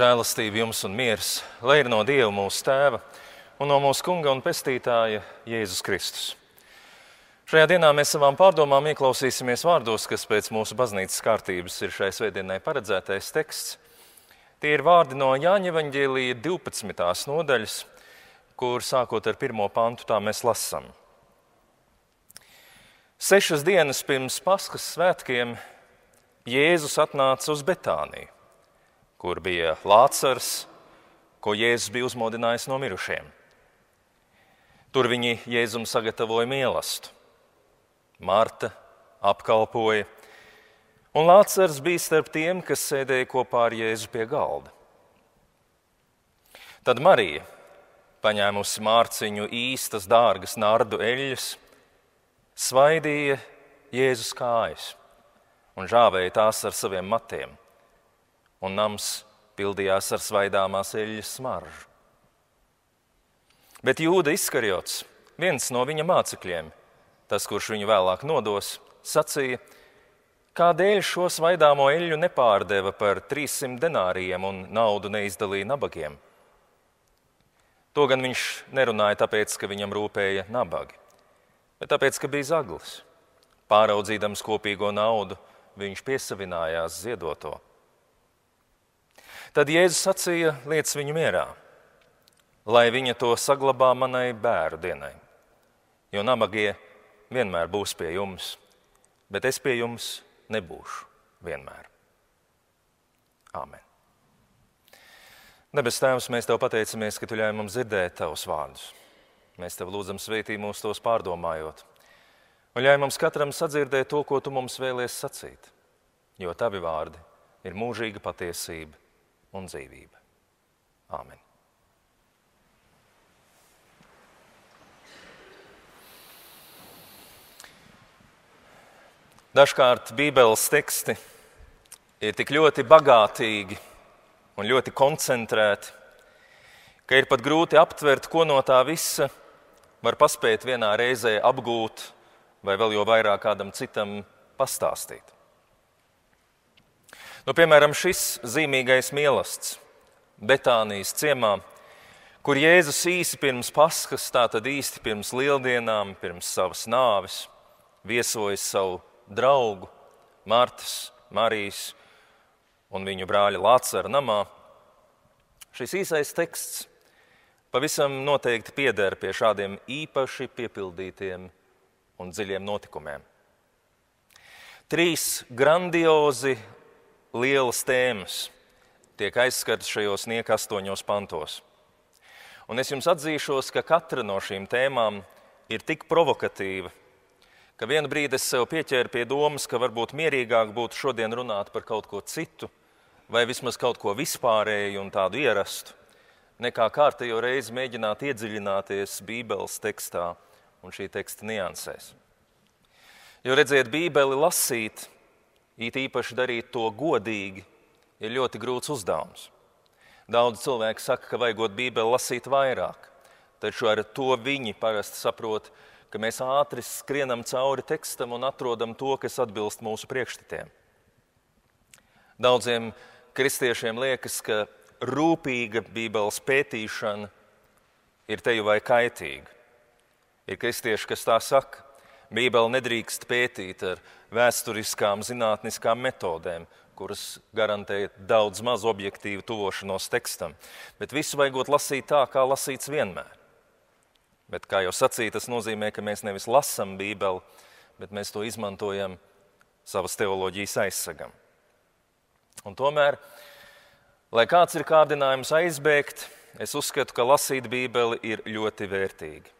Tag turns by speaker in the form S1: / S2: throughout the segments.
S1: Žēlastība jums un miers, lai ir no Dieva mūsu Tēva un no mūsu Kunga un Pestītāja Jēzus Kristus. Šajā dienā mēs savām pārdomām ieklausīsimies vārdos, kas pēc mūsu baznīcas kārtības ir šai svētdienai paredzētais teksts. Tie ir vārdi no Jāņa Evanģēlīja 12. nodaļas, kur sākot ar pirmo pantu tā mēs lasām. Sešas dienas pirms Paskas svētkiem Jēzus atnāca uz Betāniju kur bija Lācars, ko Jēzus bija uzmodinājis no mirušiem. Tur viņi Jēzum sagatavoja mīlestību. Marta apkalpoja, un Lācars bija starp tiem, kas sēdēja kopā ar Jēzu pie galda. Tad Marija, paņēmusi mārciņu īstas, dārgas nardu eļļas, svaidīja Jēzus kājas un žāvēja tās ar saviem matiem un nams pildījās ar svaidāmās eļļas smaržu. Bet Jūda izskarjots, viens no viņa mācekļiem, tas, kurš viņu vēlāk nodos, sacīja, kādēļ šo svaidāmo eļļu nepārdeva par 300 denārijiem un naudu neizdalīja nabagiem. To gan viņš nerunāja tāpēc, ka viņam rūpēja nabagi, bet tāpēc, ka bija zaglis. Pāraudzīdams kopīgo naudu, viņš piesavinājās ziedoto. Tad Jēzus sacīja, liec viņu mierā, lai viņa to saglabā manai bērnu dienai. Jo nabagie vienmēr būs pie jums, bet es pie jums nebūšu vienmēr. Āmen. Debes Tēvs, mēs Tev pateicamies, ka Tu ļāvi mums dzirdēt Tavus vārdus. Mēs Tev lūdzam svētī mūs tos pārdomājot. Un ļauj mums katram sadzirdēt to, ko Tu mums vēlies sacīt, jo Tavi vārdi ir mūžīga patiesība un dzīvība. Āmen! Dažkārt Bībeles teksti ir tik ļoti bagātīgi un ļoti koncentrēti, ka ir pat grūti aptvert, ko no tā visa var paspēt vienā reizē apgūt, vai vēl jau vairāk kādam citam pastāstīt. Nu, piemēram, šis zīmīgais mīlestības Betānijas ciemā, kur Jēzus īsi pirms paskas, tātad īsti pirms lieldienām, pirms savas nāves, viesojas savu draugu Martas, Marijas un viņu brāļa Lācara namā. Šis īsais teksts pavisam noteikti pieder pie šādiem īpaši piepildītiem un dziļiem notikumiem. Trīs grandiozi lielas tēmas tiek aizskartas šajos nieka astoņos pantos. Un es jums atzīšos, ka katra no šīm tēmām ir tik provokatīva, ka vienu brīdi es sev pieķēru pie domas, ka varbūt mierīgāk būtu šodien runāt par kaut ko citu, vai vismaz kaut ko vispārēju un tādu ierastu, nekā kārtējo reizi mēģināt iedziļināties Bībeles tekstā un šī teksta niansēs. Jo redziet, Bībeli lasīt it īpaši darīt to godīgi, ir ļoti grūts uzdevums. Daudz cilvēku saka, ka vajagot Bībeli lasīt vairāk, taču ar to viņi parasti saprot, ka mēs ātri skrienam cauri tekstam un atrodam to, kas atbilst mūsu priekšstatiem. Daudziem kristiešiem liekas, ka rūpīga Bībeles pētīšana ir teju vai kaitīga. Ir kristieši, kas tā saka, Bībeli nedrīkst pētīt ar vēsturiskām, zinātniskām metodēm, kuras garantē daudz maz objektīvu tuvošanos tekstam. Bet visu vajagot lasīt tā, kā lasīts vienmēr. Bet, kā jau sacīja, tas nozīmē, ka mēs nevis lasām Bībeli, bet mēs to izmantojam savas teoloģijas aizsagam. Un tomēr, lai kāds ir kārdinājums aizbēgt, es uzskatu, ka lasīt Bībeli ir ļoti vērtīgi.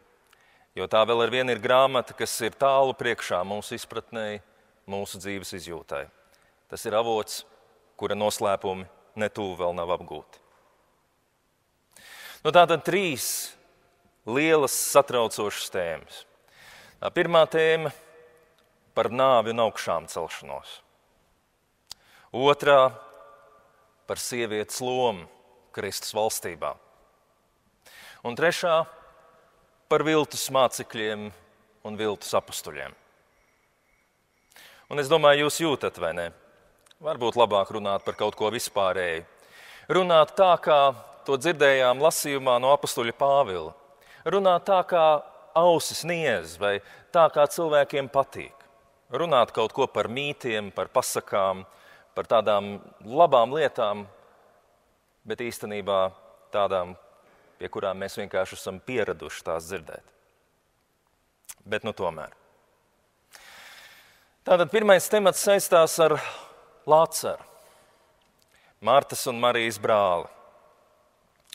S1: Jo tā vēl ar vienu ir grāmata, kas ir tālu priekšā mūsu izpratnēji, mūsu dzīves izjūtai. Tas ir avots, kura noslēpumi netuvu vēl nav apgūti. Nu, Tātad trīs lielas satraucošas tēmas. Tā pirmā tēma par nāvi un augšām celšanos. Otrā par sievietes lomu Kristus valstībā. Un trešā par viltus mācekļiem un viltus apstuļiem. Un es domāju, jūs jūtat, vai ne? Varbūt labāk runāt par kaut ko vispārēju. runāt tā, kā to dzirdējām lasījumā no apstuļa Pāvila, runāt tā, kā ausis niez, vai tā, kā cilvēkiem patīk, runāt kaut ko par mītiem, par pasakām, par tādām labām lietām, bet īstenībā tādām, pie kurām mēs vienkārši esam pieraduši tās dzirdēt. Bet nu tomēr. Tātad pirmais temats saistās ar Lācaru, Martas un Marijas brāli.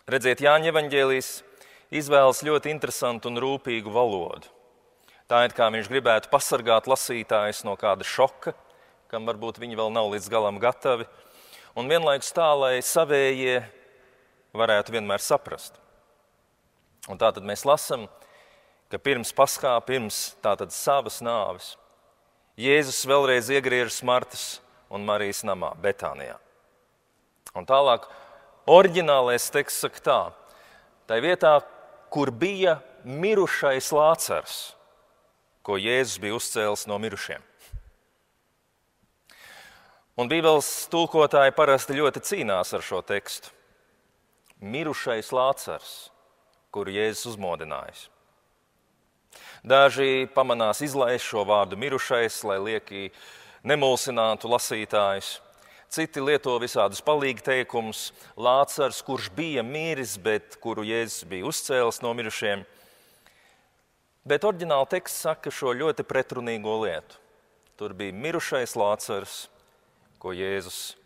S1: Redziet, Jāņa Evanģēlijas izvēlas ļoti interesantu un rūpīgu valodu. Tā ir kā viņš gribētu pasargāt lasītājus no kāda šoka, kam varbūt viņi vēl nav līdz galam gatavi, un vienlaikus tā, lai savējie varētu vienmēr saprast. Un tā tad mēs lasām, ka pirms paskā, pirms tātad savas nāves, Jēzus vēlreiz iegriežas Martas un Marijas namā, Betānijā. Un tālāk, oriģinālais teksts saka tā, tā vietā, kur bija mirušais Lācars, ko Jēzus bija uzcēlis no mirušiem. Un Bībeles tulkotāji parasti ļoti cīnās ar šo tekstu. Mirušais Lācars, kuru Jēzus uzmodinājis. Daži pamanās izlaist šo vārdu mirušais, lai lieki nemulsinātu lasītājus. Citi lieto visādus palīgi teikumus. Lācars, kurš bija miris, bet kuru Jēzus bija uzcēlis no mirušiem. Bet oriģināla teksts saka šo ļoti pretrunīgo lietu. Tur bija mirušais Lācars, ko Jēzus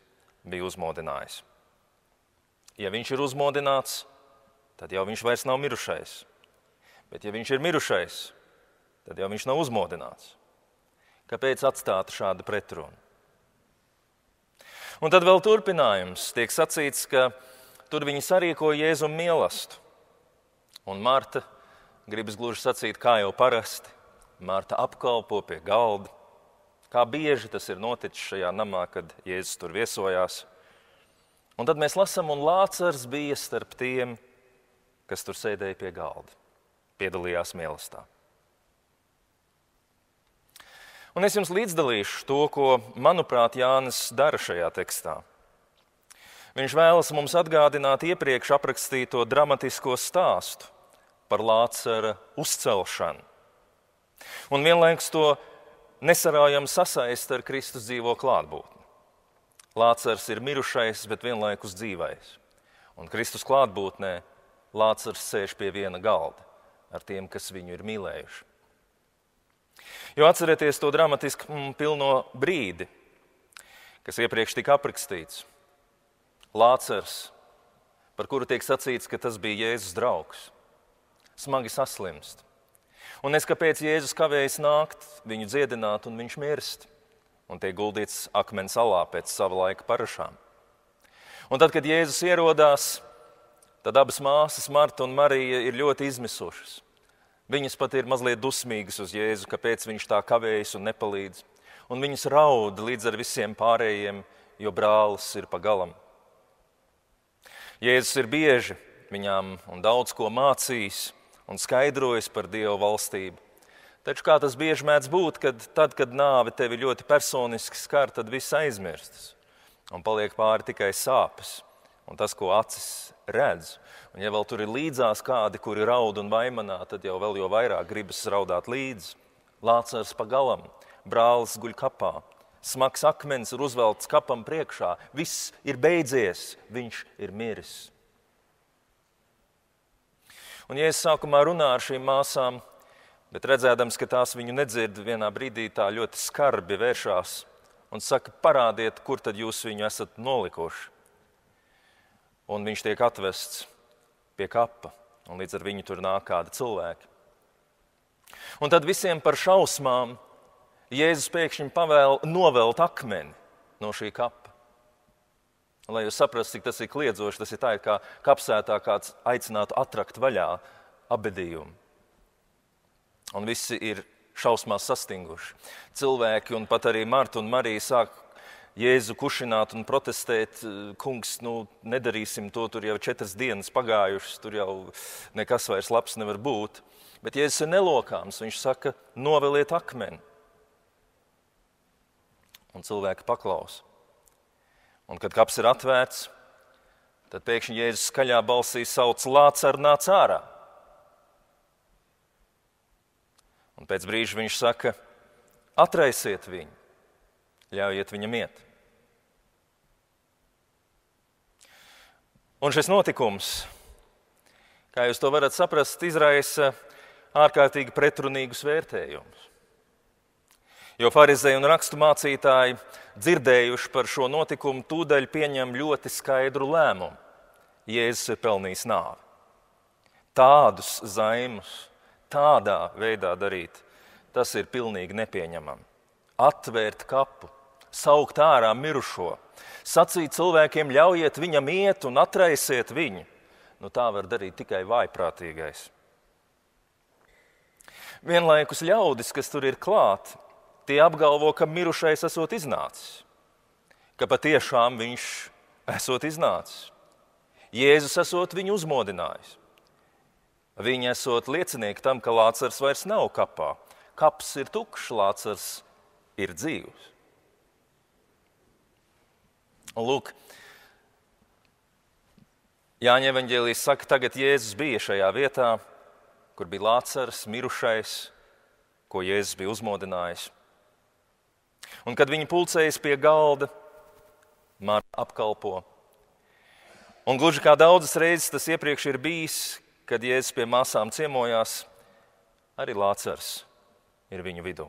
S1: bija uzmodinājis. Ja viņš ir uzmodināts, tad jau viņš vairs nav mirušais. Bet ja viņš ir mirušais, tad jau viņš nav uzmodināts. Kāpēc atstāt šādu pretrunu? Un tad vēl turpinājums tiek sacīts, ka tur viņi sarīko Jēzu mīlestību. Un Marta gribas gluži sacīt, kā jau parasti. Marta apkalpo pie galda. Kā bieži tas ir noticis šajā namā, kad Jēzus tur viesojās. Un tad mēs lasām, un Lācars bija starp tiem, kas tur sēdēja pie galda, piedalījās mīlestībā. Un es jums līdzdalīšu to, ko, manuprāt, Jānis dara šajā tekstā. Viņš vēlas mums atgādināt iepriekš aprakstīto dramatisko stāstu par Lācara uzcelšanu. Un vienlaikus to nesarājam sasaist ar Kristus dzīvo klātbūtni. Lācars ir mirušais, bet vienlaikus dzīvais. Un Kristus klātbūtnē Lācars sēž pie viena galda ar tiem, kas viņu ir mīlējuši. Jo atcerieties to dramatisku mm, pilno brīdi, kas iepriekš tika aprakstīts. Lācars, par kuru tiek sacīts, ka tas bija Jēzus draugs, smagi saslimst. Un es kāpēc Jēzus kavējas nākt, viņu dziedināt, un viņš mirst, un tiek guldīts akmens salā pēc sava laika parašām. Un tad, kad Jēzus ierodās, tad abas māsas, Marta un Marija, ir ļoti izmisušas. Viņas pat ir mazliet dusmīgas uz Jēzu, kāpēc viņš tā kavējas un nepalīdz. Un viņas raud līdz ar visiem pārējiem, jo brālis ir pagalam. Jēzus ir bieži viņām un daudz ko mācījis un skaidrojis par Dieva valstību. Taču kā tas bieži mēdz būt, kad tad, kad nāve tevi ļoti personiski skar, tad viss aizmirstas un paliek pāri tikai sāpes un tas, ko acis redz. Un, ja vēl tur ir līdzās kādi, kuri raud un vaimanā, tad jau vēl jau vairāk gribas raudāt līdzi. Lācars pa galam, brālis guļ kapā, smags akmens ir uzvelts kapam priekšā, viss ir beidzies, viņš ir miris. Un, ja es sākumā runāju ar šīm māsām, bet redzēdams, ka tās viņu nedzird, vienā brīdī tā ļoti skarbi vēršās un saka, parādiet, kur tad jūs viņu esat nolikuši un viņš tiek atvests pie kapa, un līdz ar viņu tur nāk kādi cilvēki. Un tad visiem par šausmām Jēzus pēkšņi pavēl novelt akmeni no šī kapa. Lai jūs saprastu, cik tas ir kliedzoši, tas ir tā, kā kapsētā kāds aicinātu atrakt vaļā abedījumu. Un visi ir šausmās sastinguši. Cilvēki un pat arī Marta un Marija sāk Jēzu kušināt un protestēt, kungs, nu, nedarīsim to, tur jau četras dienas pagājušas, tur jau nekas vairs labs nevar būt. Bet Jēzus ir nelokāms, viņš saka, noveliet akmeni. Un cilvēki paklaus. Un kad kaps ir atvērts, Tad pēkšņi Jēzus skaļā balsī sauc Lācaru nāc ārā. Un pēc brīža viņš saka, atraisiet viņu, ļaujiet viņam iet. Un šis notikums, kā jūs to varat saprast, izraisa ārkārtīgi pretrunīgus vērtējumus. Jo farizēji un rakstu mācītāji, dzirdējuši par šo notikumu, tūdaļ pieņem ļoti skaidru lēmumu. Jēzus ir pelnījis nāvi. Tādus zaimus, tādā veidā darīt, tas ir pilnīgi nepieņemami. Atvērt kapu, saukt ārā mirušo, sacīt cilvēkiem, ļaujiet viņam iet un atraisiet viņu. Nu, tā var darīt tikai vājprātīgais. Vienlaikus ļaudis, kas tur ir klāt, tie apgalvo, ka mirušais esot iznācis, ka patiešām viņš esot iznācis. Jēzus esot viņu uzmodinājis. Viņi esot liecinieki tam, ka Lācars vairs nav kapā. Kaps ir tukšs, Lācars ir dzīvs. Un lūk, Jāņa Evanģēlijas saka, tagad Jēzus bija šajā vietā, kur bija Lācars, mirušais, ko Jēzus bija uzmodinājis. Un kad viņi pulcējas pie galda, Marta apkalpo. Un gluži kā daudzas reizes tas iepriekš ir bijis, kad Jēzus pie māsām ciemojās, arī Lācars ir viņu vidū.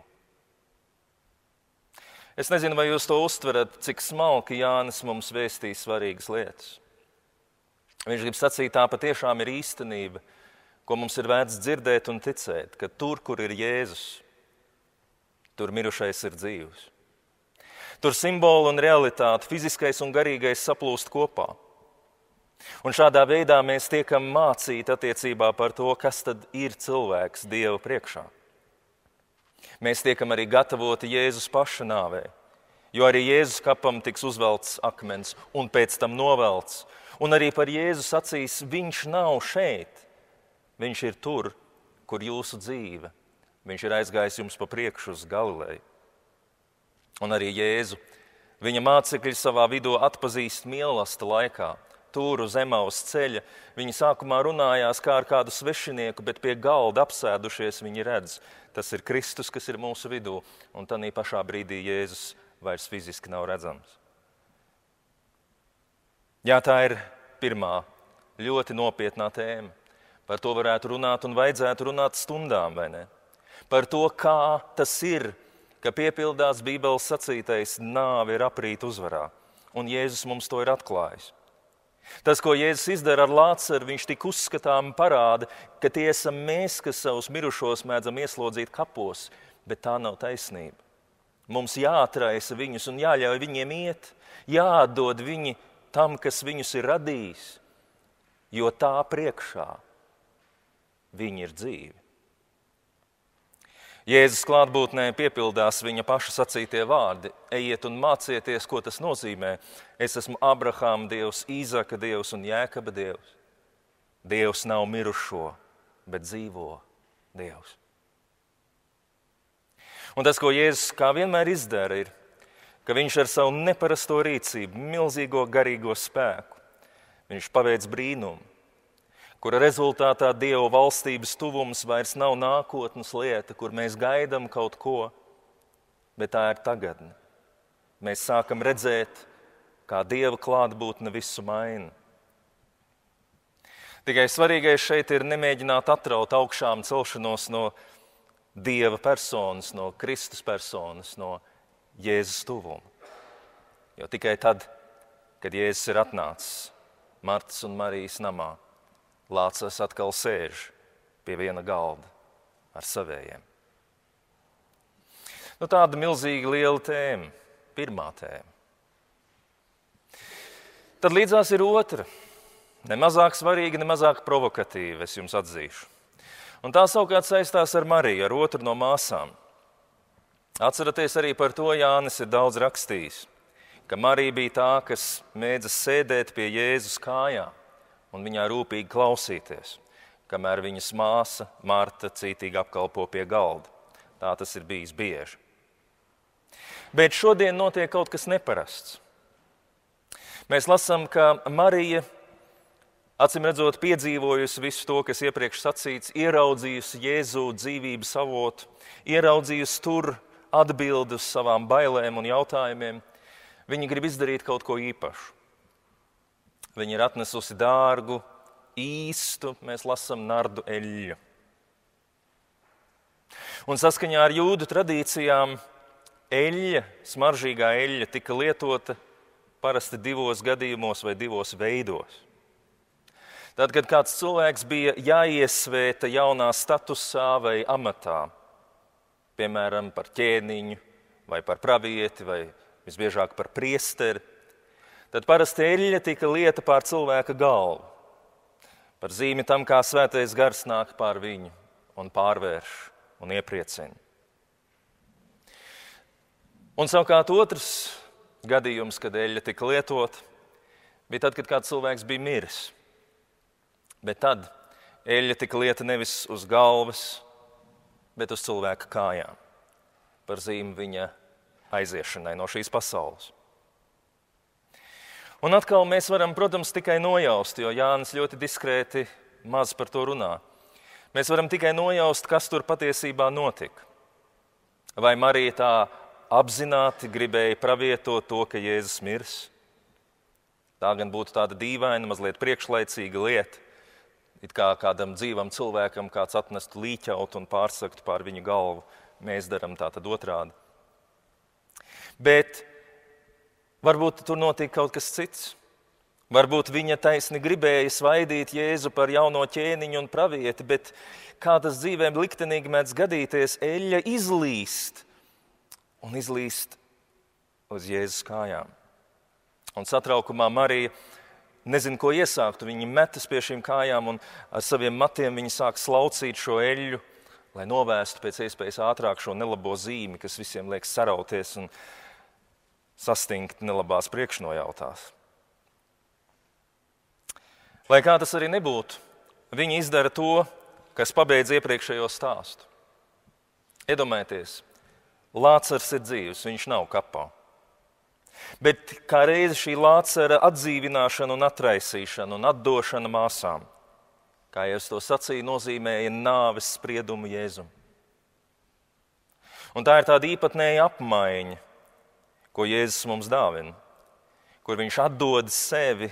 S1: Es nezinu, vai jūs to uztverat, cik smalki Jānis mums vēstīja svarīgas lietas. Viņš grib sacīt, tā patiešām ir īstenība, ko mums ir vērts dzirdēt un ticēt, ka tur, kur ir Jēzus, tur mirušais ir dzīvs. Tur simboli un realitāte, fiziskais un garīgais saplūst kopā. Un šādā veidā mēs tiekam mācīti attiecībā par to, kas tad ir cilvēks Dieva priekšā. Mēs tiekam arī gatavoti Jēzus paša nāvē, jo arī Jēzus kapam tiks uzvelts akmens un pēc tam novelts. Un arī par Jēzus acīs viņš nav šeit, viņš ir tur, kur jūsu dzīve. Viņš ir aizgājis jums pa priekšu uz Galileju un arī Jēzu. Viņa mācekļi savā vidū atpazīst mīlestību laikā. Tur uz Emaus ceļa viņi sākumā runājās kā ar kādu svešinieku, bet pie galda apsēdušies viņi redz, tas ir Kristus, kas ir mūsu vidū, un tā pašā brīdī Jēzus vairs fiziski nav redzams. Jā, tā ir pirmā ļoti nopietnā tēma. Par to varētu runāt un vajadzētu runāt stundām, vai ne? Par to, kā tas ir ka piepildās Bībeles sacītais, nāve ir aprīt uzvarā, un Jēzus mums to ir atklājis. Tas, ko Jēzus izdara ar Lācaru, viņš tik uzskatām parāda, ka tie esam mēs, kas savus mirušos mēdzam ieslodzīt kapos, bet tā nav taisnība. Mums jāatraisa viņus un jāļauj viņiem iet, jāatdod viņi tam, kas viņus ir radījis, jo tā priekšā viņi ir dzīvi. Jēzus klātbūtnē piepildās viņa paša sacītie vārdi: Ejiet un mācieties, ko tas nozīmē. Es esmu Abrahāma Dievs, Īzaka Dievs un Jēkaba Dievs. Dievs nav mirušo, bet dzīvo Dievs. Un tas, ko Jēzus kā vienmēr izdara, ir, ka viņš ar savu neparasto rīcību, milzīgo garīgo spēku, viņš paveic brīnumu kura rezultātā Dieva valstības tuvums vairs nav nākotnes lieta, kur mēs gaidām kaut ko, bet tā ir tagadne. Mēs sākam redzēt, kā Dieva klātbūtne visu maina. Tikai svarīgais šeit ir nemēģināt atraut augšām celšanos no Dieva personas, no Kristus personas, no Jēzus tuvuma. Jo tikai tad, kad Jēzus ir atnācis Martas un Marijas namā, Lācis atkal sēž pie viena galda ar savējiem. Nu, tāda milzīga liela tēma, pirmā tēma. Tad līdzās ir otra, ne mazāk svarīga, ne mazāk provokatīva, es jums atzīšu. Un tā savukārt saistās ar Mariju, ar otru no māsām. Atceraties arī par to, Jānis ir daudz rakstījis, ka Marija bija tā, kas mēdza sēdēt pie Jēzus kājām un viņā rūpīgi klausīties, kamēr viņas māsa Marta cītīgi apkalpo pie galda. Tā tas ir bijis bieži. Bet šodien notiek kaut kas neparasts. Mēs lasām, ka Marija acīm redzot, piedzīvojusi visu to, kas iepriekš sacīts, ieraudzījusi Jēzu dzīvības avotu, ieraudzījusi tur atbildi uz savām bailēm un jautājumiem, viņa grib izdarīt kaut ko īpašu. Viņa ir atnesusi dārgu, īstu, mēs lasām nardu eļļu. Un saskaņā ar jūdu tradīcijām eļļa, smaržīgā eļļa, tika lietota parasti divos gadījumos vai divos veidos. Tad, kad kāds cilvēks bija jāiesvēta jaunā statusā vai amatā, piemēram, par ķēniņu, vai par pravieti, vai visbiežāk par priesteri, tad parasti eļļa tika lieta pār cilvēka galvu, par zīmi tam, kā svētais gars nāk pār viņu un pārvērš un iepriecina. Un savukārt otrs gadījums, kad eļļa tika lietot, bija tad, kad kāds cilvēks bija miris. Bet tad eļļa tika lieta nevis uz galvas, bet uz cilvēka kājām, par zīmi viņa aiziešanai no šīs pasaules. Un atkal mēs varam, protams, tikai nojaust, jo Jānis ļoti diskrēti maz par to runā. Mēs varam tikai nojaust, kas tur patiesībā notika. Vai Marija tā apzināti gribēja pravietot to, ka Jēzus mirs? Tā gan būtu tāda dīvaina, mazliet priekšlaicīga lieta. It kā kādam dzīvam cilvēkam kāds atnestu līķautu un pārsaktu pār viņu galvu. Mēs darām tā tad otrādi. Bet Varbūt tur notika kaut kas cits. Varbūt viņa taisni gribēja svaidīt Jēzu par jauno ķēniņu un pravieti, bet kā tas dzīvēm liktenīgi mēdz gadīties, eļļa izlīst un izlīst uz Jēzus kājām. Un satraukumā Marija nezina, ko iesākt. Viņa metas pie šīm kājām un ar saviem matiem viņa sāk slaucīt šo eļļu, lai novērstu pēc iespējas ātrāk šo nelabo zīmi, kas visiem liek sarauties un sastingt nelabās priekšnojautās. Lai kā tas arī nebūtu, viņi izdara to, kas pabeidz iepriekšējo stāstu. Iedomājieties, Lācars ir dzīves, viņš nav kapā. Bet kā reize šī lācara atdzīvināšana, un atraisīšana un atdošana māsām, kā jau es to sacīju, nozīmēja nāves spriedumu Jēzum. Un tā ir tāda īpatnēja apmaiņa ko Jēzus mums dāvina, kur viņš atdod sevi,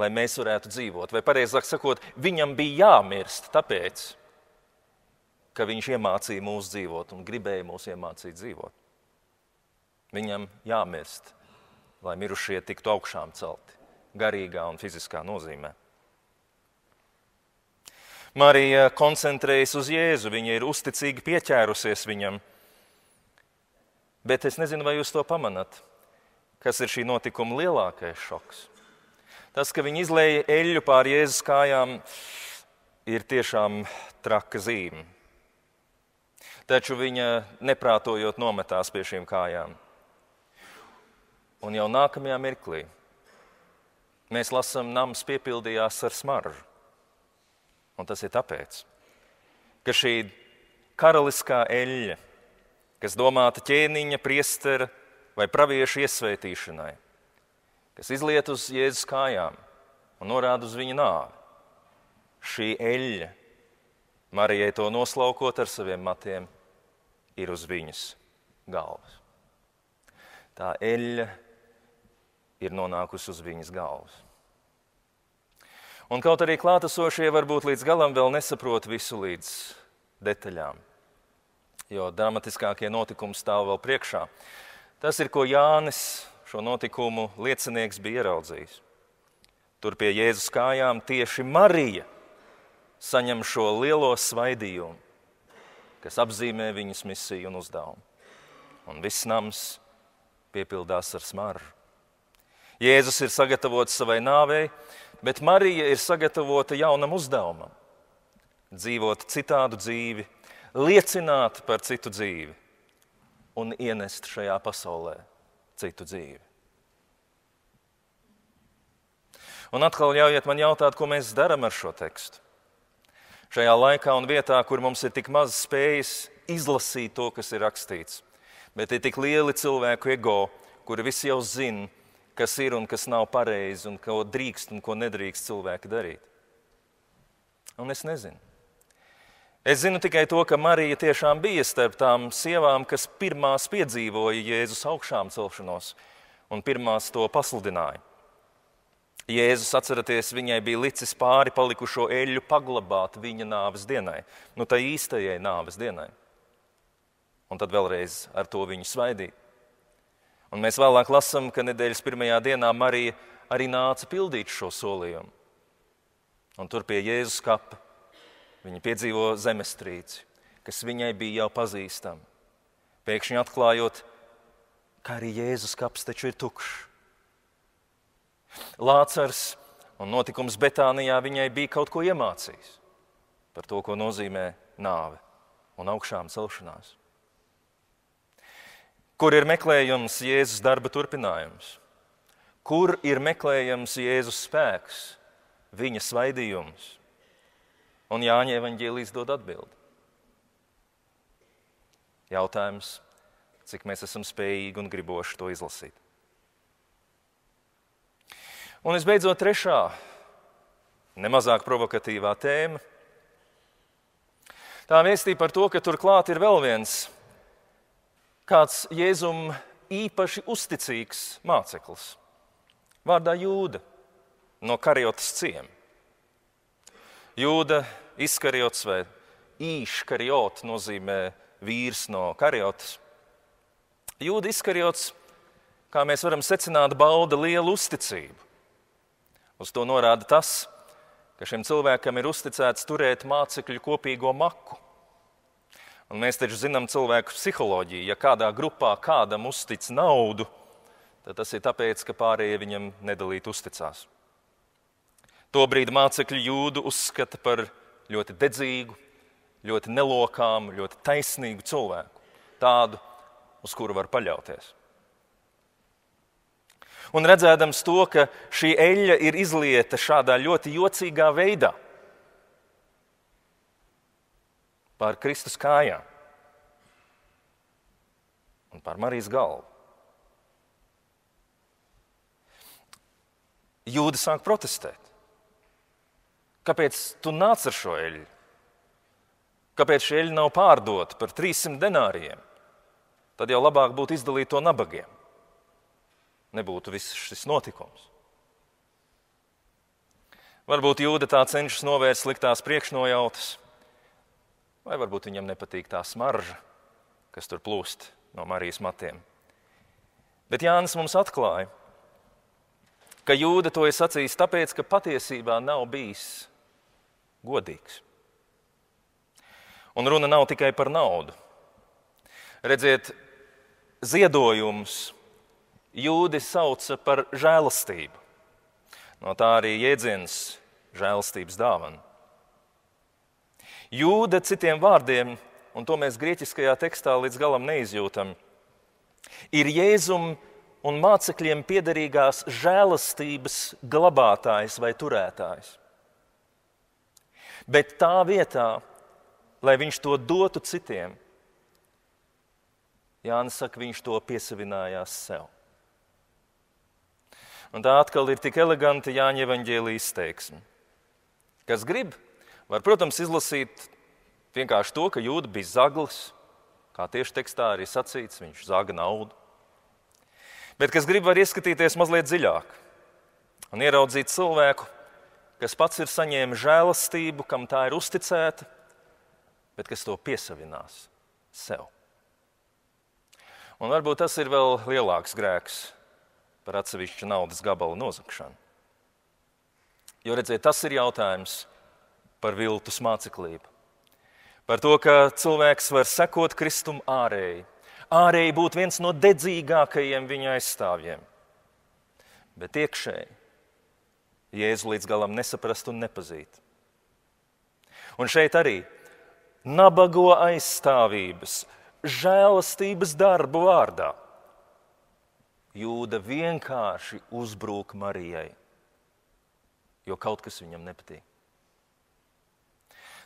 S1: lai mēs varētu dzīvot. Vai pareizāk sakot, viņam bija jāmirst, tāpēc, ka viņš iemācīja mūs dzīvot un gribēja mūs iemācīt dzīvot. Viņam jāmirst, lai mirušie tiktu augšām celti, garīgā un fiziskā nozīmē. Marija koncentrējas uz Jēzu, viņa ir uzticīgi pieķērusies viņam, Bet es nezinu, vai jūs to pamanāt. Kas ir šī notikuma lielākais šoks? Tas, ka viņi izlēja eļļu pār Jēzus kājām, ir tiešām traka zīme. Taču viņa neprātojot nometās pie šīm kājām. Un jau nākamajā mirklī mēs lasām, nams piepildījās ar smaržu. Un tas ir tāpēc, ka šī karaliskā eļļa kas domāta ķēniņa, priestera vai pravieša iesvētīšanai, kas izliet uz Jēzus kājām un norāda uz viņa nāvi. Šī eļļa, Marijai to noslaukot ar saviem matiem, ir uz viņas galvas. Tā eļļa ir nonākusi uz viņas galvas. Un kaut arī klātesošie varbūt līdz galam vēl nesaprot visu līdz detaļām jo dramatiskākie notikumi stāv vēl priekšā. Tas ir, ko Jānis šo notikumu liecinieks bija ieraudzījis. Tur pie Jēzus kājām tieši Marija saņem šo lielo svaidījumu, kas apzīmē viņas misiju un uzdevumu. Un viss nams piepildās ar smaržu. Jēzus ir sagatavots savai nāvei, bet Marija ir sagatavota jaunam uzdevumam - dzīvot citādu dzīvi, liecināt par citu dzīvi un ienest šajā pasaulē citu dzīvi. Un atkal ļaujiet man jautāt, ko mēs darām ar šo tekstu. Šajā laikā un vietā, kur mums ir tik maz spējas izlasīt to, kas ir rakstīts, bet ir tik lieli cilvēku ego, kuri visi jau zina, kas ir un kas nav pareizi, un ko drīkst un ko nedrīkst cilvēki darīt. Un es nezinu. Es zinu tikai to, ka Marija tiešām bija starp tām sievām, kas pirmās piedzīvoja Jēzus augšām celšanos un pirmās to pasludināja. Jēzus, atceraties, viņai bija licis pāri palikušo eļļu paglabāt viņa nāves dienai, nu tā īstajai nāves dienai. Un tad vēlreiz ar to viņu svaidīt. Un mēs vēlāk lasām, ka nedēļas pirmajā dienā Marija arī nāca pildīt šo solījumu. Un tur pie Jēzus kapa viņa piedzīvo zemestrīci, kas viņai bija jau pazīstama. Pēkšņi atklājot, ka arī Jēzus kaps taču ir tukšs. Lācars un notikums Betānijā viņai bija kaut ko iemācījis par to, ko nozīmē nāve un augšām celšanās. Kur ir meklējams Jēzus darba turpinājums? Kur ir meklējams Jēzus spēks, viņa svaidījums? Un Jāņa evaņģēlijas dod atbildi. Jautājums, cik mēs esam spējīgi un griboši to izlasīt. Un visbeidzot, trešā, nemazāk provokatīvā tēma. Tā vēstīja par to, ka turklāt ir vēl viens kāds Jēzum īpaši uzticīgs māceklis. Vārdā Jūda no Kariotas ciem. Jūda izkarjots vai īškarjot nozīmē vīrs no Kariotas. Jūda izkarjots, kā mēs varam secināt, bauda lielu uzticību. Uz to norāda tas, ka šim cilvēkam ir uzticēts turēt mācekļu kopīgo maku. Un mēs taču zinām cilvēku psiholoģiju. Ja kādā grupā kādam uztic naudu, tad tas ir tāpēc, ka pārējie viņam nedalīt uzticās. Tobrīd mācekļu jūdu uzskata par ļoti dedzīgu, ļoti nelokāmu, ļoti taisnīgu cilvēku, tādu, uz kuru var paļauties. Un redzēdams to, ka šī eļļa ir izlieta šādā ļoti jocīgā veidā pār Kristus kājām un pār Marijas galvu. Jūda sāk protestēt. Kāpēc tu nāc ar šo eļļu? Kāpēc šī eļļa nav pārdota par 300 denāriem? Tad jau labāk būtu izdalīt to nabagiem nebūtu viss šis notikums. Varbūt jūda tā cenšas novērst sliktās priekšnojautas, vai varbūt viņam nepatīk tā smarža, kas tur plūst no Marijas matiem. Bet Jānis mums atklāja, ka jūda to ir sacījis tāpēc, ka patiesībā nav bijis godīgs. Un runa nav tikai par naudu. Redziet, ziedojums jūdi sauca par žēlastību. No tā arī jēdziens žēlastības dāvana. Jūda citiem vārdiem, un to mēs grieķiskajā tekstā līdz galam neizjūtam, ir Jēzum un mācekļiem piederīgās žēlastības glabātājs vai turētājs. Bet tā vietā, lai viņš to dotu citiem, Jānis saka, viņš to piesavinājās sev. Un tā atkal ir tik eleganti Jāņa evaņģēlijas teiksme. Kas grib, var, protams, izlasīt vienkārši to, ka jūda bija zaglis, kā tieši tekstā arī sacīts, viņš zaga naudu. Bet kas grib, var ieskatīties mazliet dziļāk un ieraudzīt cilvēku, kas pats ir saņēmis žēlastību, kam tā ir uzticēta, bet kas to piesavinās sev. Un varbūt tas ir vēl lielāks grēks par atsevišķu naudas gabalu nozagšanu. Jo redziet, tas ir jautājums par viltus māceklību. Par to, ka cilvēks var sekot Kristum ārēji, ārēji būt viens no dedzīgākajiem viņa aizstāvjiem, bet iekšēji Jēzu līdz galam nesaprast un nepazīt. Un šeit arī nabago aizstāvības, žēlastības darbu vārdā Jūda vienkārši uzbrūk Marijai, jo kaut kas viņam nepatīk.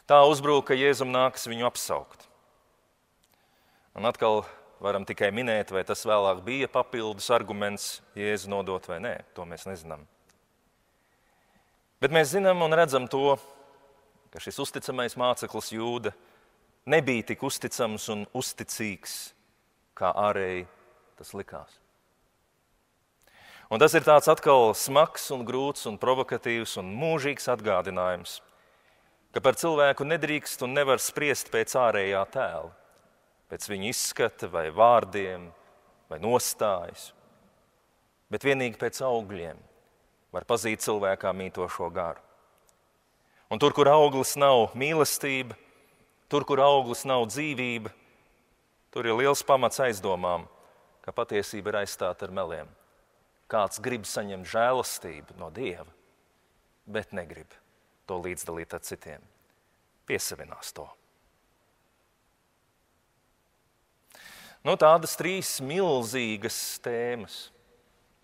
S1: Tā uzbruka, ka Jēzum nākas viņu apsaukt. Un atkal varam tikai minēt, vai tas vēlāk bija papildus arguments Jēzu nodot vai nē. To mēs nezinām. Bet mēs zinām un redzam to, ka šis uzticamais māceklis Jūda nebija tik uzticams un uzticīgs, kā ārēji tas likās. Un tas ir tāds atkal smags, un grūts, un provokatīvs un mūžīgs atgādinājums, ka par cilvēku nedrīkst un nevar spriest pēc ārējā tēla, pēc viņa izskata, vai vārdiem, vai nostājas, bet vienīgi pēc augļiem var pazīt cilvēkā mītošo garu. Un tur, kur auglis nav mīlestība, tur, kur auglis nav dzīvība, tur ir liels pamats aizdomām, ka patiesība ir aizstāta ar meliem. Kāds grib saņemt žēlastību no Dieva, bet negrib to līdzdalīt ar citiem. Piesavinās to. Nu, tādas trīs milzīgas tēmas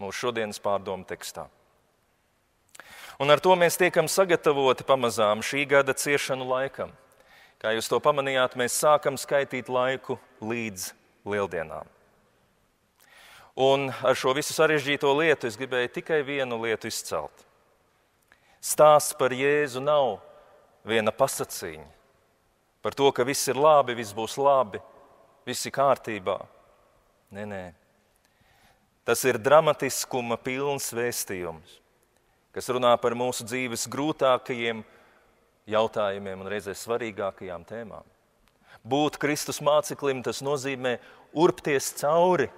S1: mūsu šodienas pārdomu tekstā. Un ar to mēs tiekam sagatavoti pamazām šī gada ciešanu laikam. Kā jūs to pamanījāt, mēs sākam skaitīt laiku līdz lieldienām. Un ar šo visu sarežģīto lietu es gribēju tikai vienu lietu izcelt. Stāsts par Jēzu nav viena pasakīņa par to, ka viss ir labi, viss būs labi, viss ir kārtībā. Nē, nē. Tas ir dramatiskuma pilns vēstījums, kas runā par mūsu dzīves grūtākajiem jautājumiem un reizē svarīgākajām tēmām. Būt Kristus māceklim, tas nozīmē urpties cauri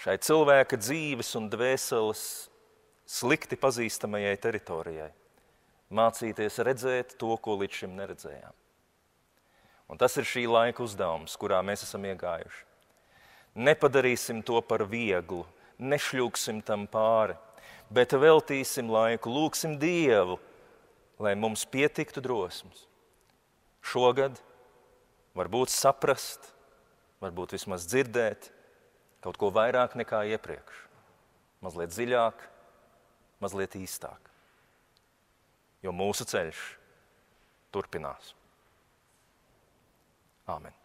S1: šai cilvēka dzīves un dvēseles slikti pazīstamajai teritorijai, mācīties redzēt to, ko līdz šim neredzējām. Un tas ir šī laika uzdevums, kurā mēs esam iegājuši. Nepadarīsim to par vieglu, nešļūksim tam pāri, bet veltīsim laiku, lūgsim Dievu, lai mums pietiktu drosmes. Šogad varbūt saprast, varbūt vismaz dzirdēt kaut ko vairāk nekā iepriekš, mazliet dziļāk, mazliet īstāk. Jo mūsu ceļš turpinās. Āmen.